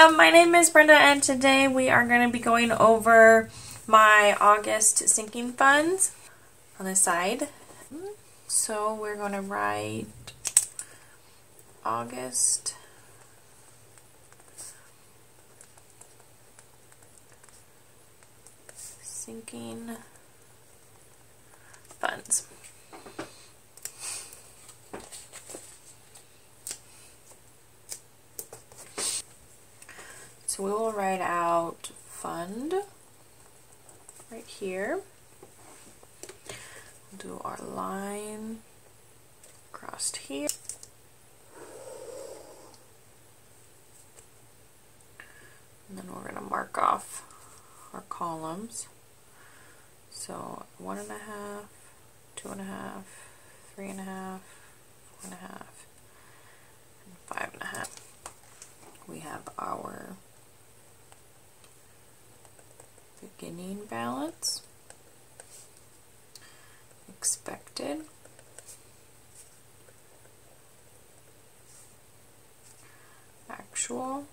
My name is Brenda and today we are going to be going over my August sinking funds on the side. So we're going to write August sinking funds. So we will write out fund right here. Do our line across here. And then we're going to mark off our columns. So one and a half, two and a half, three and a half, four and a half, and five and a half. We have our beginning balance, expected, actual,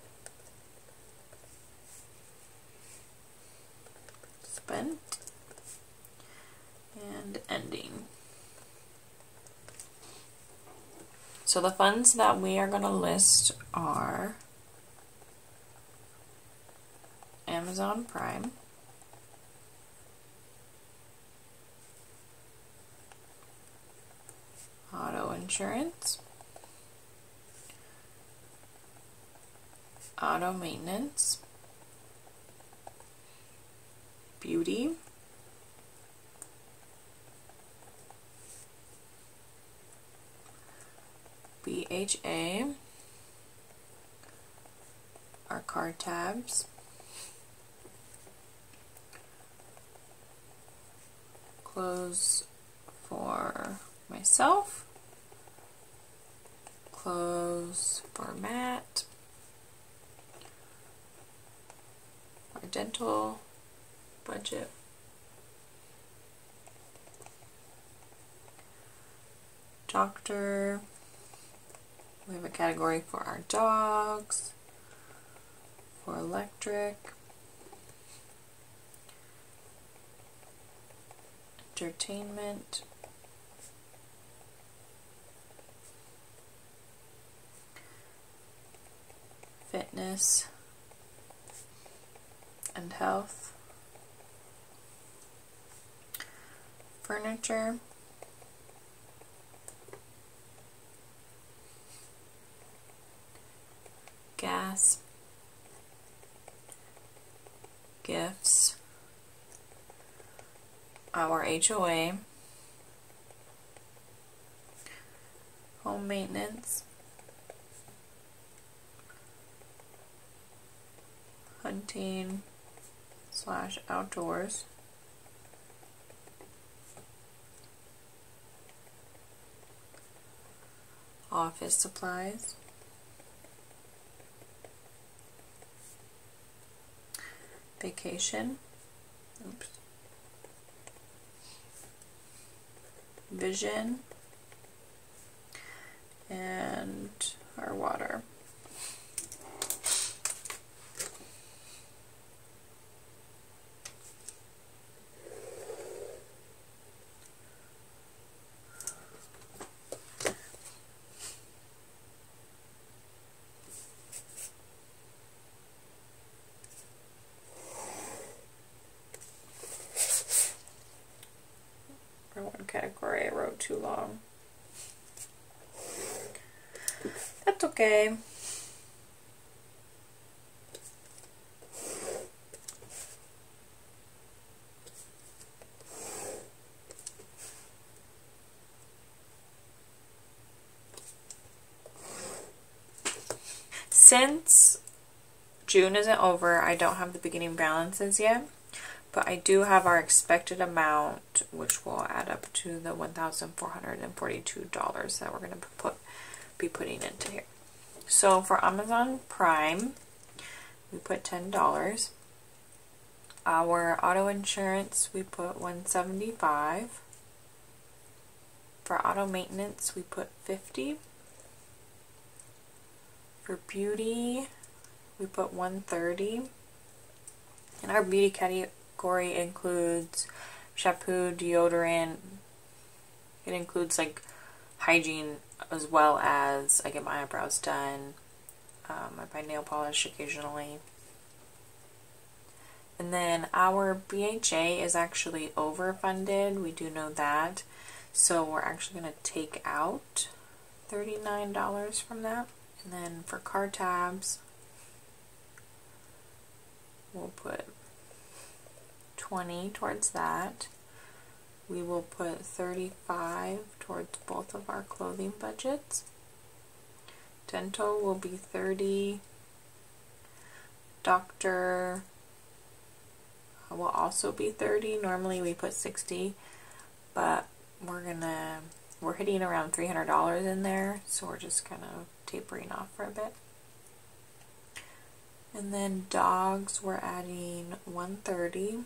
spent, and ending. So the funds that we are going to list are Amazon Prime, auto insurance, auto maintenance, beauty, BHA, our card tabs, clothes for myself, clothes for Matt, our dental budget, doctor, we have a category for our dogs, for electric, entertainment, fitness, and health, furniture, gas, gifts, our HOA, home maintenance, hunting slash outdoors, office supplies, vacation, oops, vision, and our water. For one category, I wrote too long. Okay. Since June isn't over, I don't have the beginning balances yet, but I do have our expected amount, which will add up to the $1,442 that we're going to put be putting into here. So for Amazon Prime, we put $10. Our auto insurance, we put 175 For auto maintenance, we put 50 For beauty, we put 130 and our beauty category includes shampoo, deodorant. It includes like hygiene as well as I get my eyebrows done. Um, I buy nail polish occasionally. And then our BHA is actually overfunded. We do know that. So we're actually going to take out $39 from that. And then for car tabs, we'll put 20 towards that. We will put 35 towards both of our clothing budgets. Dental will be 30. Doctor uh, will also be 30. Normally we put 60, but we're gonna we're hitting around $300 in there, so we're just kind of tapering off for a bit. And then dogs, we're adding 130.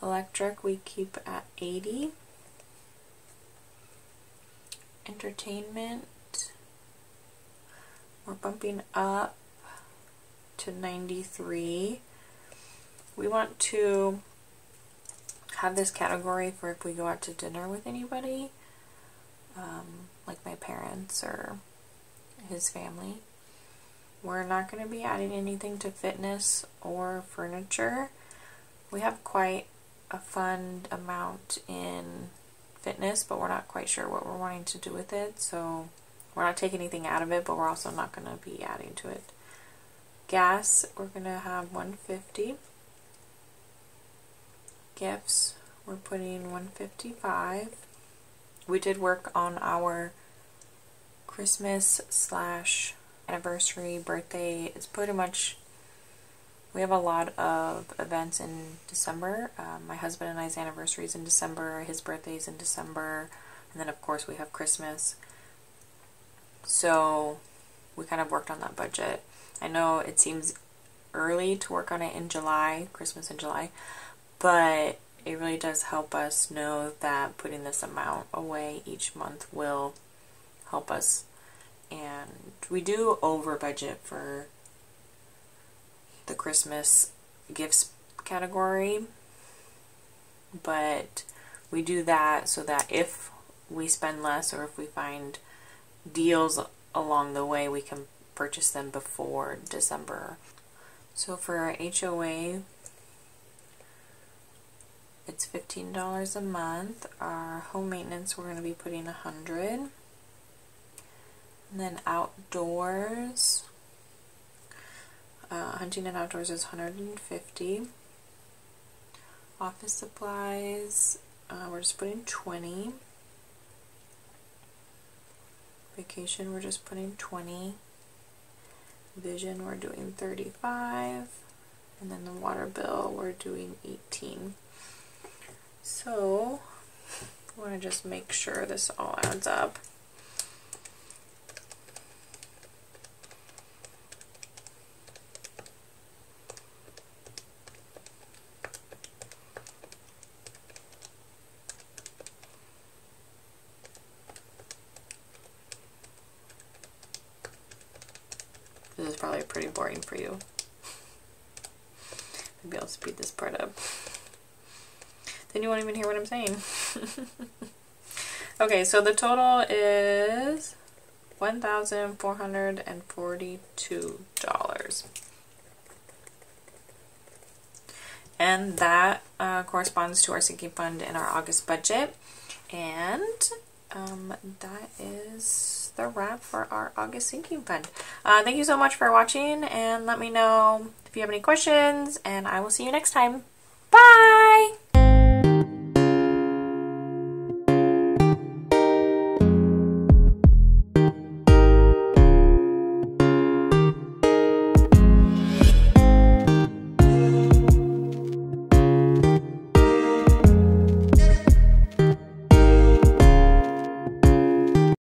Electric, we keep at 80. Entertainment, we're bumping up to 93. We want to have this category for if we go out to dinner with anybody, um, like my parents or his family. We're not going to be adding anything to fitness or furniture. We have quite a fund amount in fitness, but we're not quite sure what we're wanting to do with it, so we're not taking anything out of it, but we're also not going to be adding to it. Gas, we're going to have 150 gifts, we're putting 155. We did work on our Christmas slash anniversary, birthday. It's pretty much, we have a lot of events in December. Um, my husband and I's anniversary is in December, his birthday is in December, and then of course we have Christmas. So we kind of worked on that budget. I know it seems early to work on it in July, Christmas in July, but it really does help us know that putting this amount away each month will help us. And we do over budget for Christmas gifts category, but we do that so that if we spend less or if we find deals along the way, we can purchase them before December. So for our HOA, it's $15 a month. Our home maintenance, we're going to be putting 100 And then outdoors, uh, hunting and outdoors is 150 Office supplies, uh, we're just putting 20 Vacation, we're just putting 20 Vision, we're doing 35 and then the water bill, we're doing 18 so, I want to just make sure this all adds up. Probably pretty boring for you. Maybe I'll speed this part up then you won't even hear what I'm saying. okay, so the total is $1,442. And that uh, corresponds to our sinking fund in our August budget. And um, that is the wrap for our August sinking fund. Uh, thank you so much for watching and let me know if you have any questions and I will see you next time.